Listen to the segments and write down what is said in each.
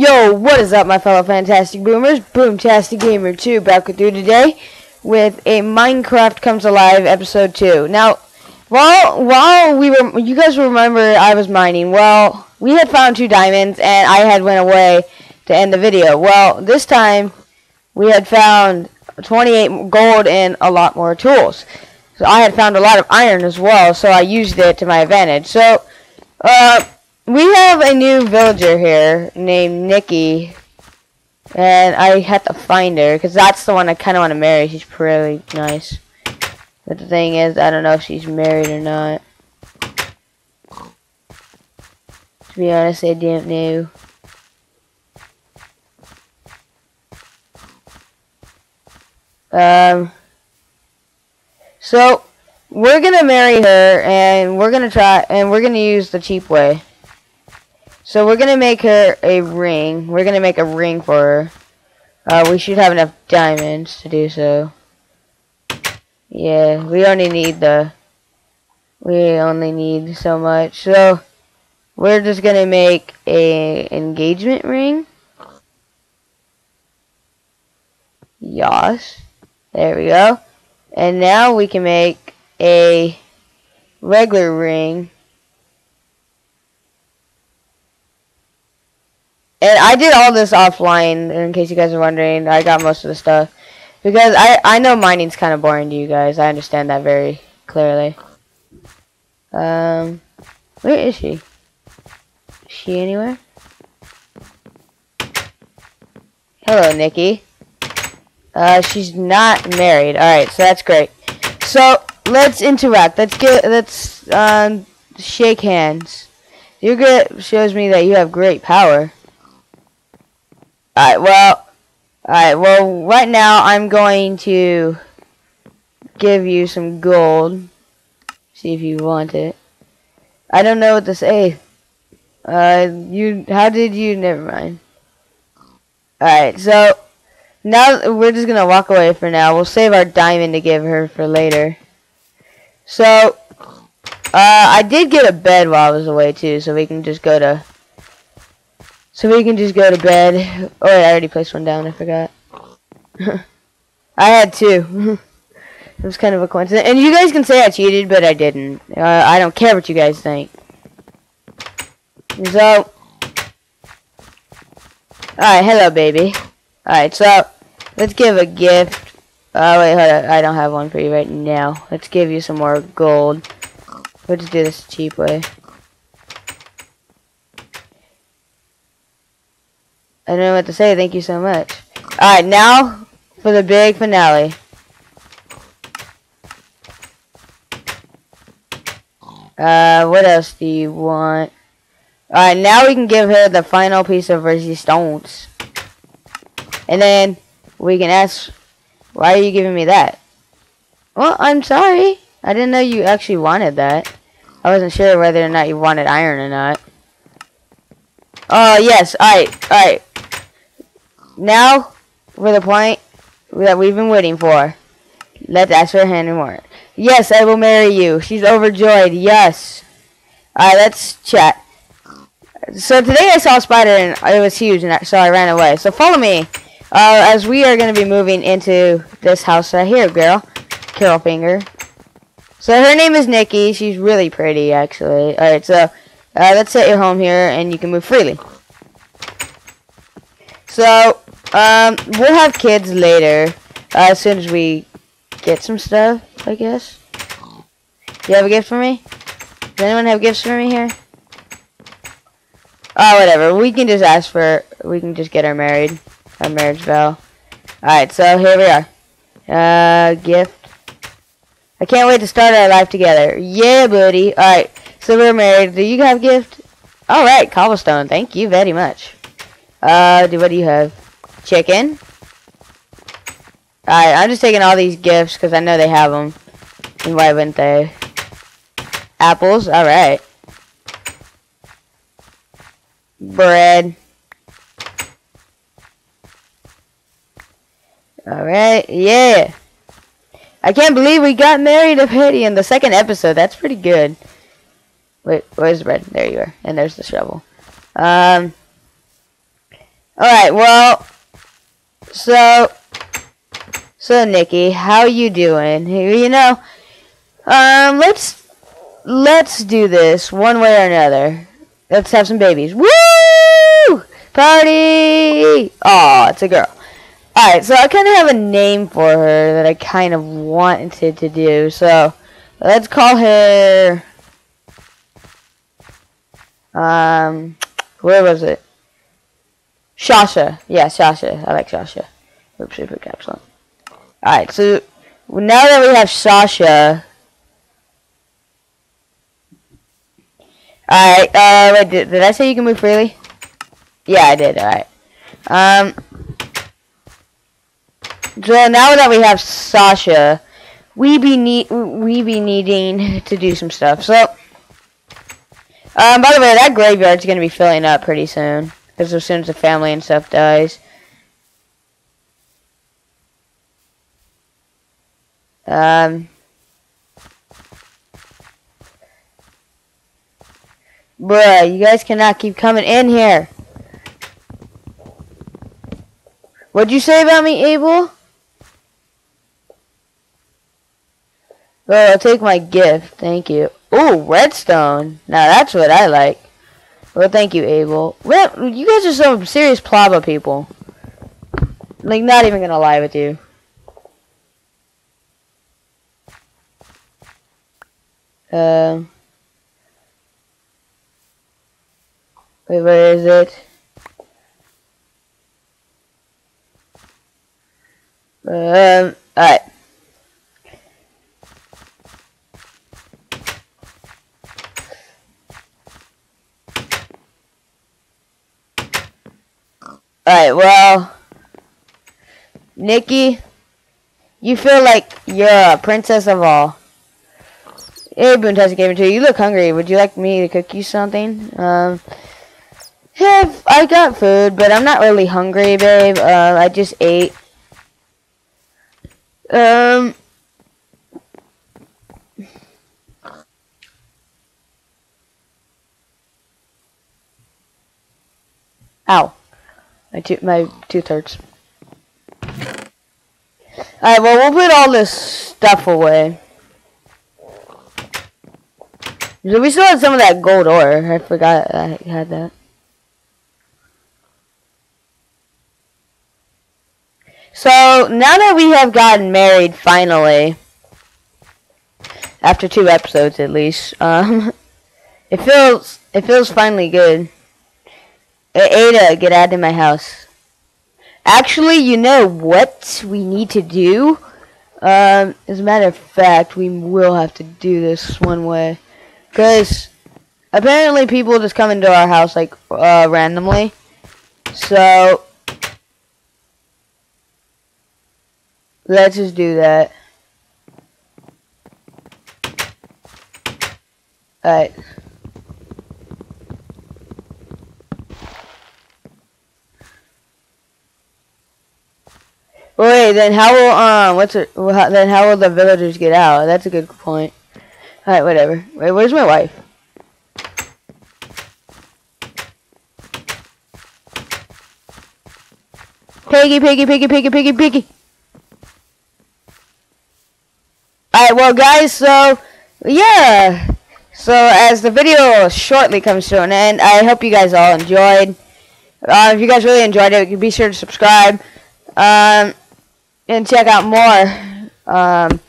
Yo, what is up, my fellow fantastic boomers? Boomtastic Gamer 2 back with you today with a Minecraft Comes Alive episode 2. Now, while while we were, you guys remember I was mining. Well, we had found two diamonds, and I had went away to end the video. Well, this time we had found 28 gold and a lot more tools. So I had found a lot of iron as well, so I used it to my advantage. So, uh we have a new villager here named Nikki. And I had to find her because that's the one I kind of want to marry. She's pretty nice. But the thing is, I don't know if she's married or not. To be honest, I don't know. Um, so, we're gonna marry her, and we're gonna try, and we're gonna use the cheap way. So we're to make her a ring. We're to make a ring for her. Uh, we should have enough diamonds to do so. Yeah, we only need the... We only need so much. So, we're just to make a engagement ring. Yas. There we go. And now we can make a regular ring And I did all this offline, in case you guys are wondering. I got most of the stuff. Because I, I know mining's kind of boring to you guys. I understand that very clearly. Um, where is she? Is she anywhere? Hello, Nikki. Uh, she's not married. Alright, so that's great. So, let's interact. Let's get, let's, um, shake hands. Your good shows me that you have great power. Alright, well, alright, well, right now I'm going to give you some gold. See if you want it. I don't know what to say. Uh, you, how did you, never mind. Alright, so, now we're just gonna walk away for now. We'll save our diamond to give her for later. So, uh, I did get a bed while I was away too, so we can just go to so we can just go to bed. Oh, wait, I already placed one down. I forgot. I had two. it was kind of a coincidence. And you guys can say I cheated, but I didn't. Uh, I don't care what you guys think. So, alright, hello, baby. Alright, so, let's give a gift. Oh, wait, hold on. I don't have one for you right now. Let's give you some more gold. Let's do this cheap way. I don't know what to say. Thank you so much. Alright, now for the big finale. Uh, what else do you want? Alright, now we can give her the final piece of resistance. And then we can ask, why are you giving me that? Well, I'm sorry. I didn't know you actually wanted that. I wasn't sure whether or not you wanted iron or not. Oh, yes. Alright, alright. Now, for the point that we've been waiting for. Let's ask for a hand in more. Yes, I will marry you. She's overjoyed. Yes. Alright, let's chat. So today I saw a spider and it was huge, and so I ran away. So follow me, uh, as we are going to be moving into this house right here, girl. Carol Finger. So her name is Nikki. She's really pretty, actually. Alright, so uh, let's set your home here, and you can move freely. So, um, we'll have kids later, uh, as soon as we get some stuff, I guess. You have a gift for me? Does anyone have gifts for me here? Oh, whatever. We can just ask for, we can just get our married. Our marriage vow. Alright, so here we are. Uh, gift. I can't wait to start our life together. Yeah, buddy. Alright, so we're married. Do you have a gift? Alright, cobblestone. Thank you very much. Uh, do what do you have? Chicken. Alright, I'm just taking all these gifts because I know they have them. And why wouldn't they? Apples. Alright. Bread. Alright, yeah. I can't believe we got married already in the second episode. That's pretty good. Wait, where's the bread? There you are. And there's the shovel. Um, Alright, well, so, so Nikki, how you doing? You know, um, let's, let's do this one way or another. Let's have some babies. Woo! Party! Oh, it's a girl. Alright, so I kind of have a name for her that I kind of wanted to do, so let's call her, um, where was it? Shasha. Yeah, Shasha. I like Shasha. Oops, super caps on. Alright, so now that we have Sasha. Alright, uh, wait, did, did I say you can move freely? Yeah, I did, alright. Um, so now that we have Sasha, we be need we be needing to do some stuff. So, um, by the way, that graveyard's gonna be filling up pretty soon. Because as soon as the family and stuff dies. Um. Bruh, you guys cannot keep coming in here. What'd you say about me, Abel? Oh, I'll take my gift. Thank you. Oh, redstone. Now that's what I like. Well, thank you, Abel. Well, you guys are some serious plava people. Like, not even gonna lie with you. Uh, wait, where is it? Um, alright. Alright, well, Nikki, you feel like you're a princess of all. Hey, Boomtastic Gamer 2, you look hungry. Would you like me to cook you something? Um, yeah, I got food, but I'm not really hungry, babe. Uh, I just ate. Um, ow. My two my two thirds. Alright, well we'll put all this stuff away. We still have some of that gold ore. I forgot I had that. So now that we have gotten married finally, after two episodes at least, um, it feels it feels finally good. Ada, get out of my house. Actually, you know what we need to do? Um, as a matter of fact, we will have to do this one way. Because apparently people just come into our house, like, uh, randomly. So, let's just do that. Alright. Wait, then how will um what's it? Then how will the villagers get out? That's a good point. All right, whatever. Wait, where's my wife? Piggy, piggy, piggy, piggy, piggy, piggy. Alright, well guys, so, yeah. So, as the video shortly comes to an end, I hope you guys all enjoyed. Uh, if you guys really enjoyed it, be sure to subscribe. Um, and check out more um,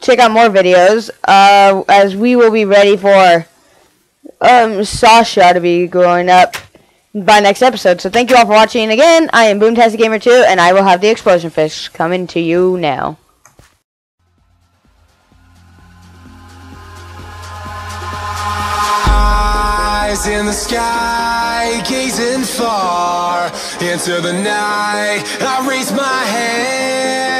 check out more videos uh, as we will be ready for um, Sasha to be growing up by next episode. So thank you all for watching again. I am Boomtastic Gamer 2 and I will have the explosion fish coming to you now. Eyes in the sky, gazing far into the night. I raise my hand.